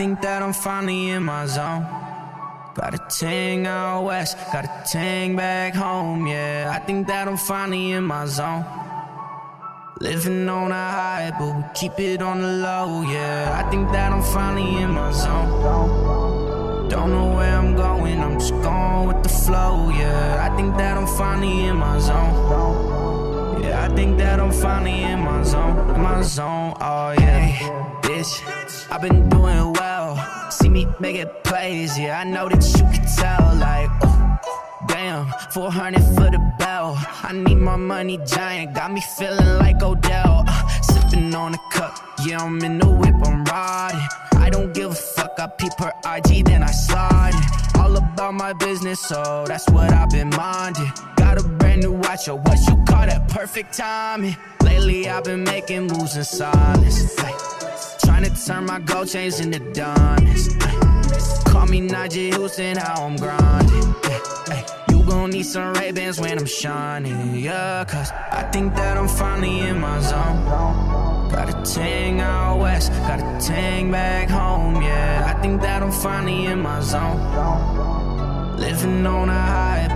think that I'm finally in my zone. Got a ting out west, got a ting back home, yeah. I think that I'm finally in my zone. Living on a high, but we keep it on the low, yeah. I think that I'm finally in my zone. Don't know where I'm going, I'm just going with the flow, yeah. I think that I'm finally in my zone. Yeah, I think that I'm finally in my zone, in my zone, oh yeah. Bitch, I've been doing well. See me making plays, yeah. I know that you can tell, like, oh, damn, 400 for the bell. I need my money giant, got me feeling like Odell. Uh, sipping on a cup, yeah, I'm in the whip, I'm riding. I don't give a fuck, I peep her IG, then I slide it. All about my business, so that's what I've been minding. Got new watch, or what you call that perfect timing. Lately, I've been making moves in silence. Ay, trying to turn my gold chains into diamonds. Ay, call me Nipsey Hussle, how I'm grinding. Ay, you gon' need some Ray-Bans when I'm shining, yeah. Cause I think that I'm finally in my zone. Got a ting out west, got a ting back home, yeah. I think that I'm finally in my zone. Living on a high,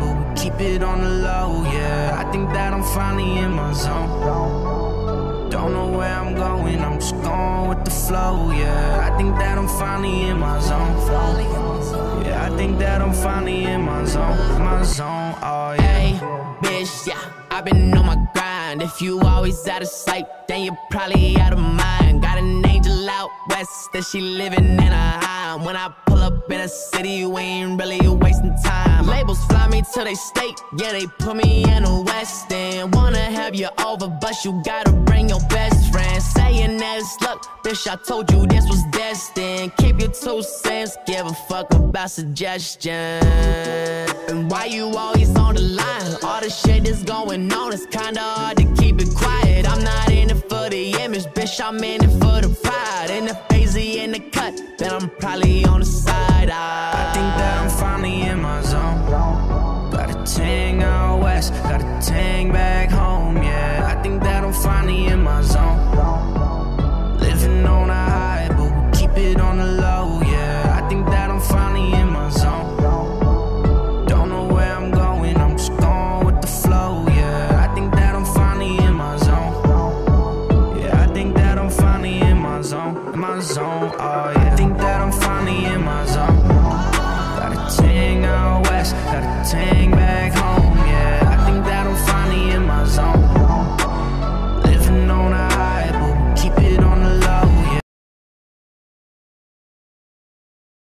keep it on the low, yeah. I think that I'm finally in my zone. Don't know where I'm going, I'm just going with the flow, yeah. I think that I'm finally in my zone. Yeah, I think that I'm finally in my zone, my zone, oh yeah. Hey, bitch, yeah, I've been on my grind. If you always out of sight, then you're probably out of mind. Got an angel out west that she living in a high. When I up in a city, we ain't really wasting time. Labels fly me to they state, yeah, they put me in the west end. Wanna have you over, but you gotta bring your best friend. Saying that it's luck, bitch, I told you this was destined. Keep your two cents, give a fuck about suggestions. And why you always on the line? All the shit that's going on, it's kinda hard to keep it quiet. I'm not in it for the image, bitch, I'm in it for the pride. In the hazy in the cut, then I'm probably on the side. I think that I'm finally in my zone. Got a ting out west, got a ting back home, yeah. I think that I'm finally in my zone. Oh yeah. I think that I'm finally in my zone. Got a ting out west, got a ting back home,